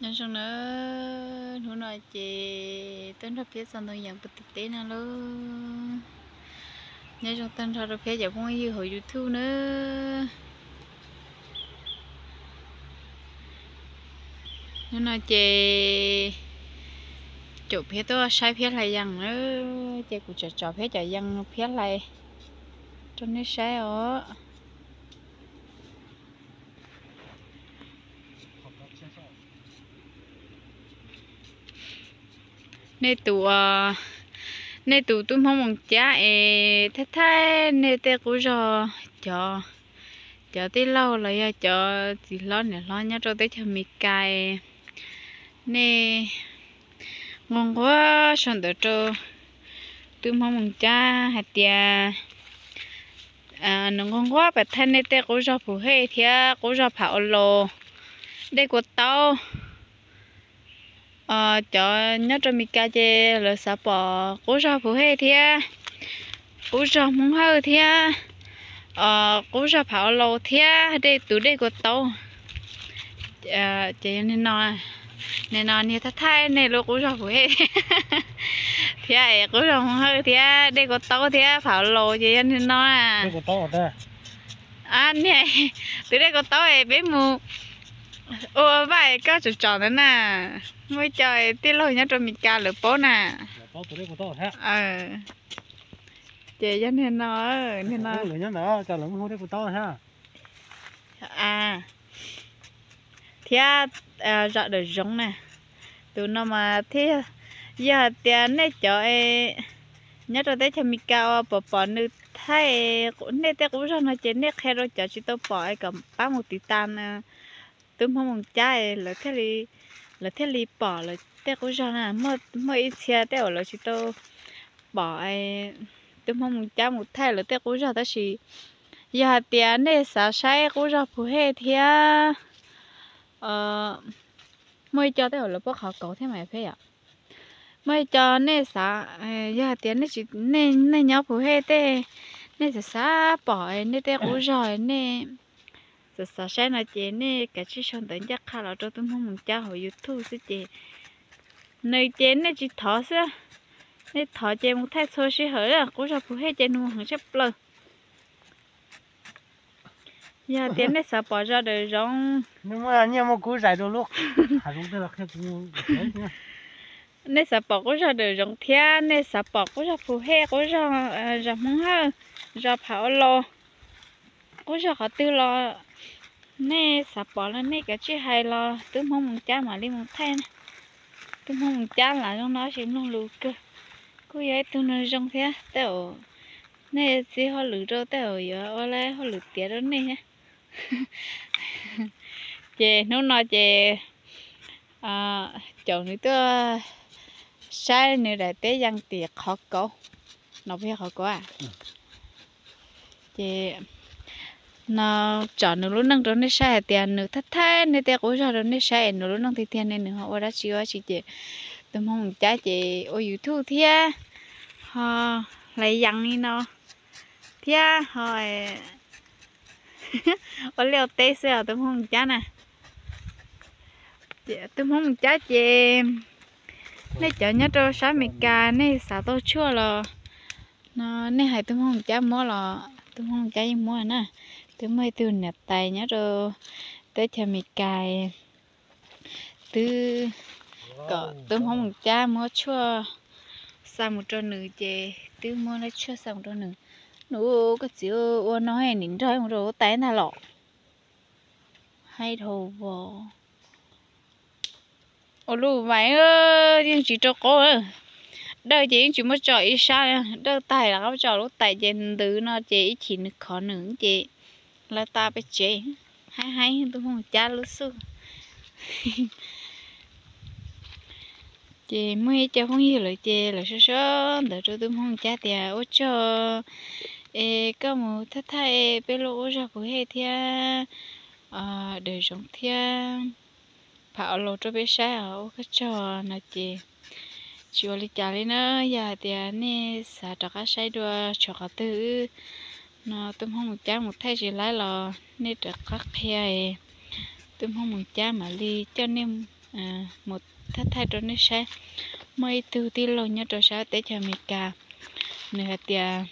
nhân xong nữa nó nói chị, tên ra phía sau tôi nhận bật thực tế nào luôn. Nhân xong tên ra phía giờ không như hồi youtube nữa. Nó nói chị, chụp phía tôi sai phía lại dần nữa. Chị cũng chụp chụp phía chạy dần phía lại. Cho nên sai ở nè tụ à ờ, nè tụ tôi mong mong cha e thế thế, nè tê cũng cho cho cho tí lâu rồi ya ờ, cho chỉ lo nè, lo nhá, cho tới cho mi cay. Nè, ngon quá, xong đó cho tôi mong mong cha hạt tia à nó ngon quá, bà thân nè tê cũng cho phụ hệ thì cũng cho phảo lô. Đây của tao ờ cho nhớ cho mi ca chê là sợ bỏ cố ra phụ hệ thì cố ra muốn hơi thì ờ cố ra pháo lâu thì đây tụ đây của tàu ờ chị nên nói nên nói như thế thay này lúc cố ra phụ hệ thì ai cố ra muốn hơi thì đây của tàu thì pháo lâu chị nên nói à đây của đây à nè. Từ đây của tàu ấy bé mù ô vậy có chủ trò nữa nè. Mới trời tiết lôi nhá cho mình ca lửa bố nè. Từ ờ. Chị cho nên nó nên nó lửa nhá đó cho lửa đây của tao ha à. Thì à rõ được giống nè. Tụi nó mà thế giờ tiền này cho em nhớ rồi đấy cho mình cao bỏ bỏ nữ thay cũng nên cũng cho nó chỉ nét khe rồi cho chị tôi bỏ ai cầm ba một tí tan nè tôi mong muốn trái là thế li là thế li bỏ là thế cũng cho là mơ mơ ít xe thế là chỉ tôi bỏ ai tôi mong muốn trái một thay là thế cũng cho ta chỉ giờ tiền này xả sai cũng cho phụ hệ thì ờ mới cho thế là bác họ cậu thế mày phải à mới cho nên xả ờ, giờ tiền này chỉ nên nên nhớ phụ hệ thế nên xả bỏ nên thế cũng rồi nên sợ sợ sai nó chị nè cả chị xong đến chắc khá là cho tôi không muốn cha hồi youtube chứ chị. Nơi chị nè chị thọ xưa nè thọ chị một thay số xí hở à cũng sao phụ hết chị nuông hàng xếp lơ. Giờ tiền nè sợ bỏ ra đời rong. Nhưng mà nhiều mà cú giải đôi lúc à chúng tôi là khi cũng nè sợ bỏ cũng ra đời rong thia nè sợ bỏ cũng ra phụ hết cũng ra ra mong ha ra pháo lo cũng ra họ tư lo nè sập bỏ lên nè cái chiếc hay lo. Tôi mong một cha mà đi một thay nè tôi mong một cha là trong đó chỉ nó lù cơ. Cô ấy tôi nói trong thế tao nè chỉ họ lù đâu tao giờ ở lại họ lù tiền đó nè chị nó nói chị à chồng nữa tôi sai nữa để tế dân tiệc họ cổ nó biết họ có à? Chị nó chọn nó lúc năng đó nó sai tiền nó thắt thế nên tiền cũng cho nó sai nó lúc năng thì tiền nên họ đã chịu, chị chị tôi mong cha chị ở youtube thì họ lấy dặn đi nó. Thì họ ở liều tê sao tôi mong cha nè. Tôi mong cha chị. Nên chọn nhớ cho sáu mươi k nên xả tôi chua là nó nên hay tôi mong cha mua là tôi mong cha mua nè từ mấy từ nẹp tay nhá rồi tới cho mì cài. Từ cỡ từ không một cha mua chua sao một trò nữ chè. Từ mua nó chua sao một trò nữ. Nữ cái chữ ô nói nín rồi một rồi tay nào lọ. Hay thầu vò ô lù mày ơi nhưng chỉ cho cô ơi. Đời chị chỉ mới ít sao? Đời tay là không cho lúc tay trên từ nó chị chỉ khó nữa chị là ta phải chế. Hay hay, tôi không cha lúc xưa. Chị mới cho không hiểu lời chị là sơ sơ. Để cho tôi không cha thì ô cho ê, có một thắt thay bé lô ra của hệ thia à ờ, để giống thia phao lô cho bé sai ở ô cái trò là chị chị đi trả lên nữa giờ thì nè xả cho cái sai đua cho cái thứ nó tôi không một cha một thay gì lại là nên được các khe tôi không một cha mà đi cho nên à một thắt thay cho nên sẽ mấy từ tí lâu nhớ cho sao để cho mình cả nửa tiền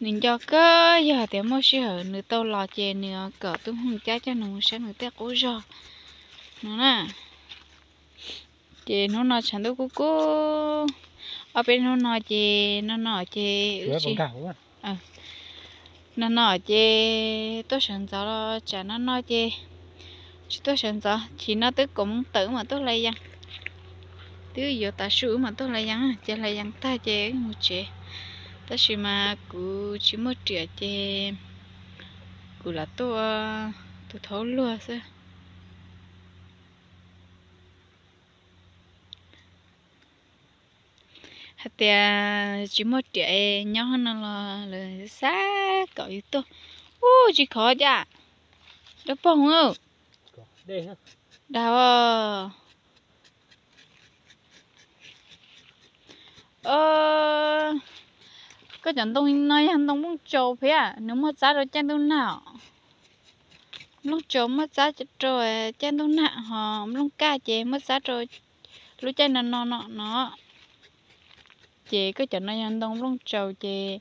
nên cho cơ giờ thì mua xe hở nửa tàu lò chè nửa cỡ tôi không chắc cho nó sẽ nửa tết cố rồi nó nè chè nó nói chẳng đâu cô cô ở bên nó nói chè nó nói chè à nó nói chè tôi sẵn gió lo, chả nó nói chè chỉ tôi sẵn gió chỉ nó tới cũng tự mà tôi lấy dân tứ giờ ta sửa mà tôi lấy dân chè lấy dân ta chè một chè ta chỉ mà cứ chỉ một triệu chè cứ là tôi tôi thấu luôn sao tiền chỉ một triệu nhau nó là là xa cậu như tôi ô chỉ khó chả. Đâu bông không đây ha. Đào ờ cái trận đông nói hắn đông muốn trâu phía à? Nếu mà giá rồi chân đâu nào? Lúc trâu mất giá rồi chân đâu nặng họ lúc ca chế mất giá rồi lúc chân nó nó nó chị cứ cái này anh đông rong trầu chị,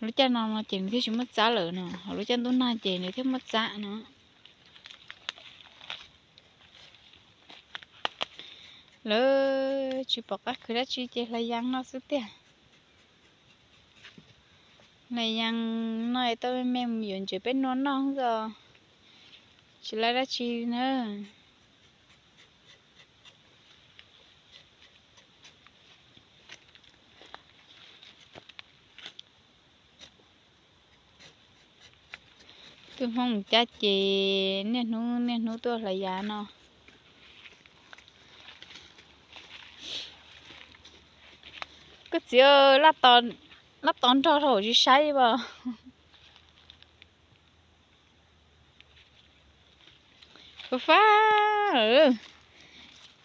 lúc chân nó nó chế thì chúng mất giá lửa nè lúc chân đâu nay chị nữa thì mất giá nữa. Lỡ chị bỏ các cái đó chị chị lấy giang nó xuống tiền này giang nói tôi mềm yuan chỉ biết nó non rồi chỉ lấy ra chi nữa. Tôi không cha chị nên nó nên nó tôi là già nó. Cứ gì là tòn là tòn cho thổ chứ say mà phá phá ừ.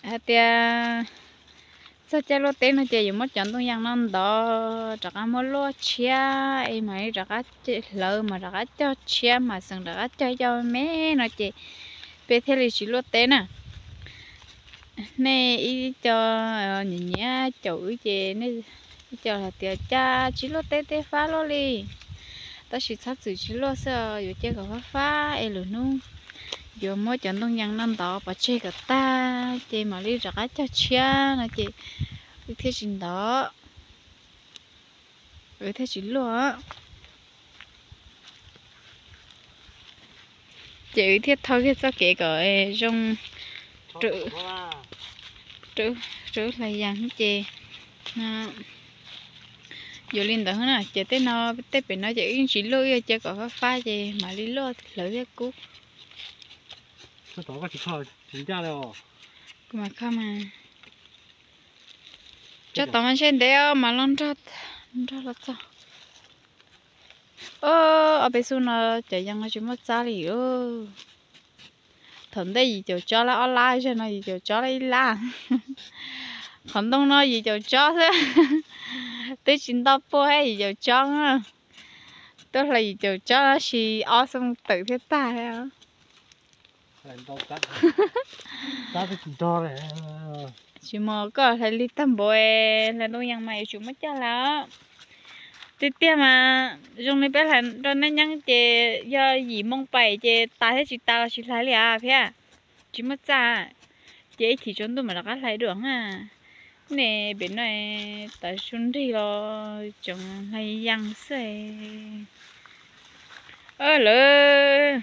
À tia sao chơi lô tên nó chơi dùng mất chọn tôi yang non đó chắc ăn mất lô chia em mày chắc ăn chơi lơ mà chắc ăn cho chia mà sừng chắc ăn chơi cho mẹ nó chơi bé thế là chỉ lô tên à nè, ý cho ờ, nhìn nhá chửi chơi nè cho là tiệt cha chỉ lô tên tên phá lô li ta chỉ sát chỉ lô sợ rồi chơi có phá phá, em lừa nung giờ mỗi trận đông nhân năm đó bà chơi cả ta. Chơi mà đi ra cái cho chia nó chơi cái thế gì đó cái thế chỉ luôn chị thế thôi cái sao kể cỡ trong trữ trữ trữ là dạng chơi, à giờ lên đó nữa chơi tới nó tới bên nó chỉ chỉ lôi chè có phá chơi mà đi lôi lỡ cái cú Sao tỏ có chỉ thôi, chính ra rồi. mà không mà cho tao mình xem đấy mà lon cho cho là sao ơ ở bên xuống nó chạy rằng nó chỉ mất giá lì ơ thằng đây gì cho cho là online cho nó gì cho cho là là còn đông nó gì cho cho thế tới chín tao po hay gì cho cho á tôi là gì cho cho nó chỉ awesome tự thế ta ha Chỉ mà có thấy lý tâm bồi là đâu yang mày chúng mất cho là tiếp theo mà dùng này bé là cho nên nhăng chè do gì mong bày chè ta thế chỉ ta chỉ lấy liền phía chỉ mất ra chè thì chúng tôi mà là cái được ha. Nè bên này ta xuống đi lo trồng hay yang xe. Ơ lỡ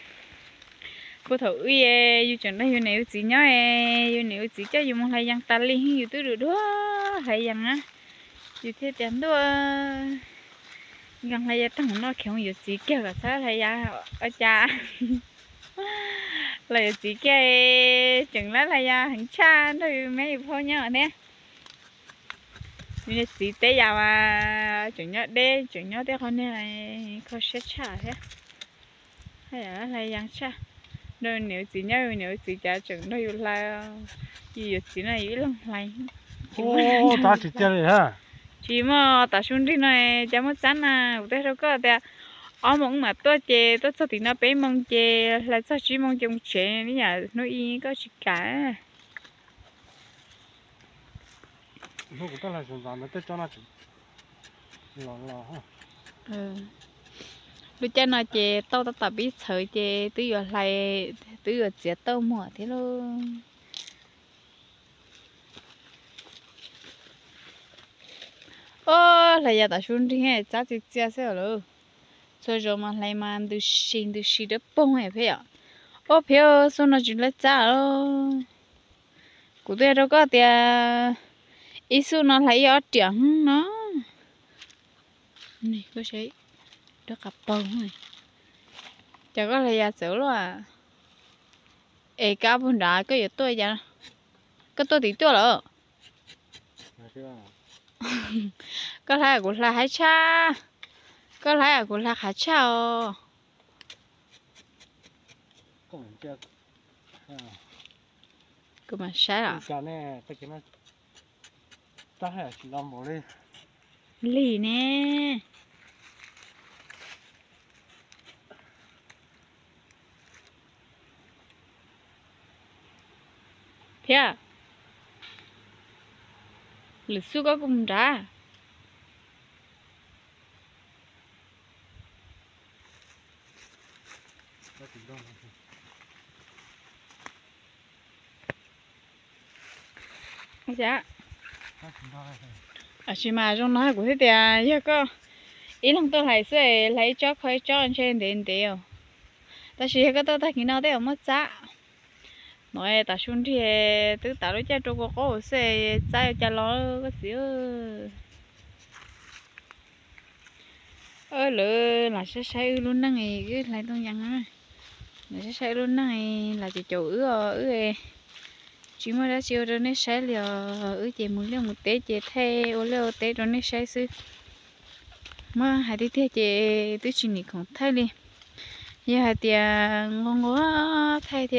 cô thấu uy e yêu chuẩn đây yêu nếu chỉ nhá e yêu nếu chỉ cho yêu mong hay yang ta li yêu tôi được đó hay yang á. Yêu thế tiền đó gần hay tăng nó khéo yêu chỉ kia cả sao hay ya ở cha. Là yêu chỉ kia e, chừng lát là ya hàng cha thôi mấy phụ nhá nè. Nhưng chỉ tế ya à chừng nhớ đê, chừng nhớ đê con này có sẽ trả thế. Hay là là yang cha nơi nếu chỉ nhau nếu chỉ trả chừng nơi là gì chỉ này ý lòng lại Ô, ta chỉ chơi ha. chỉ mà ta xuống đi này chả mất chán à u tế đâu có thế ở mong mà tôi chè tôi cho thì nó bé mong chè là sao chỉ mong chồng chè ní nhà nó y có chỉ cả. Nó cũng tất là dùng vào nó tất cho nó chỉ lò lò ha. Ừ lúc cha nó chè, tao tao tập biết sợ chè từ giờ lại từ giờ chè tao mỏ thế luôn. Ô, lại giờ tao xuống đi hè chắc thì chia sẻ rồi. Cho rồi mà lại mà ăn được xin được xin được bông hè phải không? Ô phiếu xong nó chỉ là trả rồi? Cụ thể đâu có tiền ít số nó lấy ở trắng nó. Này, có thấy đó cặp bông này chả có là giờ sửa rồi à ê cá bún đá có gì tôi vậy? Cái tôi thì tôi rồi là cái à? Có lẽ cũng là hải cha. Có lẽ cũng là hải cha còn chưa? À? Cứ mà sai à cái này cái nó ta hay chỉ làm một đi. Lì nè thế à? lịch sử có cùng ra dạ. À chị mà trong nói của thế thì à giờ có ý lòng tôi lại sẽ lấy cho khơi cho anh trên đến đều. Ta chỉ có tôi ta khi nào đều mất giá nói ta xuống thì tự tạo ra trung quốc có xe trái cho lo cái gì ơ lỡ là sẽ say luôn năng này cái lại tôi nhận á. Là sẽ say luôn năng này là chỉ chủ ứ ư ờ, chỉ mới đã chiều rồi nên say liều ứ chỉ muốn liều một té chỉ thay ô liều té rồi nên say sư mà hai đứa thế chỉ tôi chỉ nghĩ không thay đi giờ hai tia ngon ngon thay thì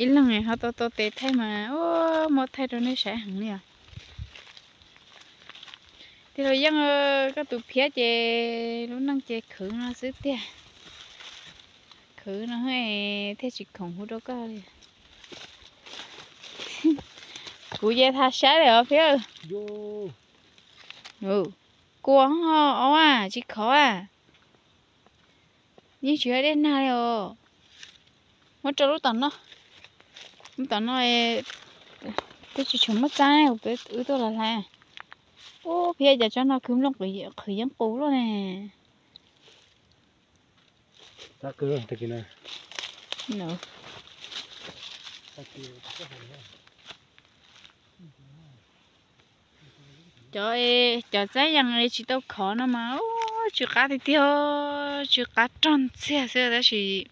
ít lần này họ to to té thay mà ô một thay rồi nên say hẳn liều thì rồi dân các tụ phía chè lúc năng chè khử nó xứ tia khử nó hay thế chỉ không hút đâu có đi. Cụ dê tha xá rồi ở phía ừ cô họ ó à chỉ khó à. Như chuyện đến nào rồi. Mất lúc tận nó lúc tận nó tôi chỉ chúng mất trái tôi tôi tôi là là ô phía giờ cho nó kiếm lông khởi khởi giống cũ luôn nè. Ta cứ thế kia ta cái này cho ê cho trái rằng ấy chỉ tao khó nó mà. Ô chú cá thì tiêu chú cá tròn xe xe đó chỉ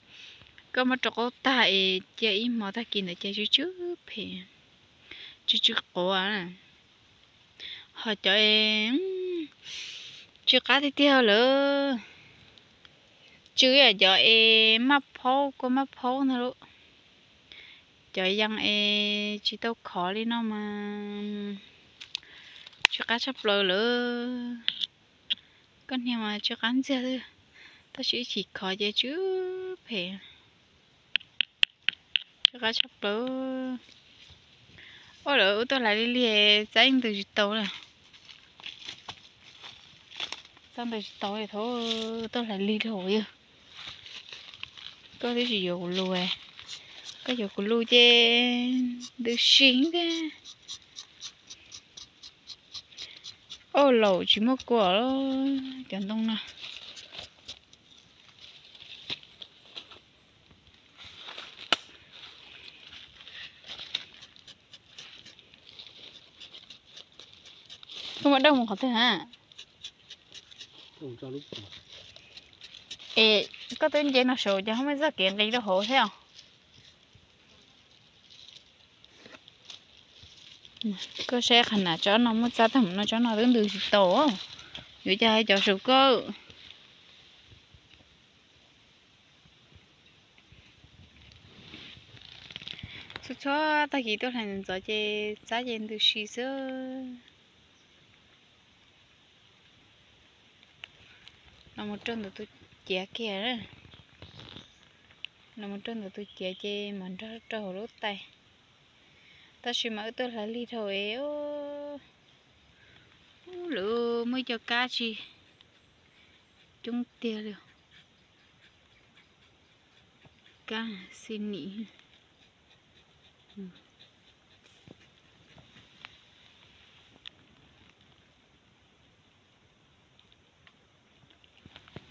có một chỗ ta ê chạy mà ta kia để chơi chút chút phê chút chút cổ à. Họ cho em, chưa cá thì tiêu lỡ. Chứ à cho em mắp phố có mắp phố nữa luôn cho rằng ê chỉ tao khó đi nó mà. Chưa cá sắp lờ lỡ. Con nhà mà chưa cắn ra thôi. Ta chỉ chỉ khó chơi chứ phải cho sắp lỡ ôi lỡ tôi lại đi lìa tránh từ tàu này. Xong từ tàu này thôi, tôi lại đi thôi có cái gì dầu lùi cái dầu của lùi chứ được xính cái ô lẩu chỉ một quả đó. Chẳng đông nào. Không bắt đầu một khó thế hả? Ê có tên gì nó sổ chứ không biết ra kiện đi đâu hộ thế không? Có xe khả năng cho nó mất ra thầm nó cho nó đứng được tổ. Rồi cho hai cho số cơ. Cho ta chỉ tôi thành giờ chơi giá tiền được xí sơ nó một trận được tôi chè kia đó nó một trong là tôi chè chê mà nó cho hồ lốt tay. Ta xin mở tôi là ly thôi éo lửa mới cho cá chi. Chúng tia được cá xin nghỉ ừ.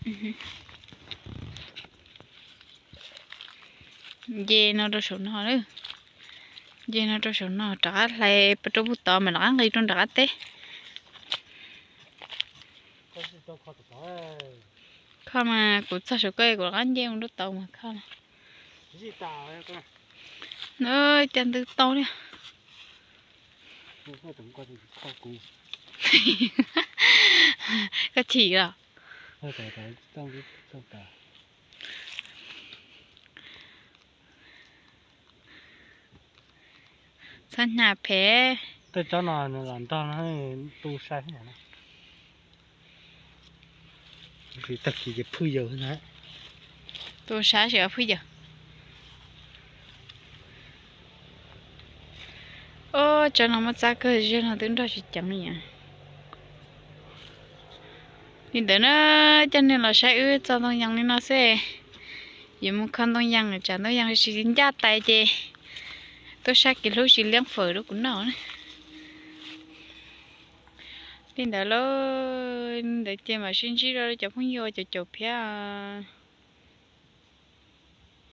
dê nó đâu số nó nữa dê nó đâu số nó trả lại bắt đầu bút tao mà nó ăn cái trong trả tê không mà cũng sao số cây của anh dê không tàu mà không tao nó chân từ tàu nè cái chỉ à? Thôi tại tại trong cái trong cả san nhà phé tôi cho nó nó làm to nó tu sai thế này vì tất kỳ cái phui hơn nữa Tu sai sẽ phi dầu. ô, cho nó mất giá cơ, cho nó đứng đó chỉ chẳng nhỉ thì đến nó cho nên là sẽ ướt cho đông yang nên nó sẽ giờ muốn khăn đông yang cho nó yang chỉ dính giá tay chứ tôi sẽ cái lúc chỉ liang phở đó cũng nó nên đỡ lo để chơi mà xin chỉ rồi cho phong yêu cho chụp phía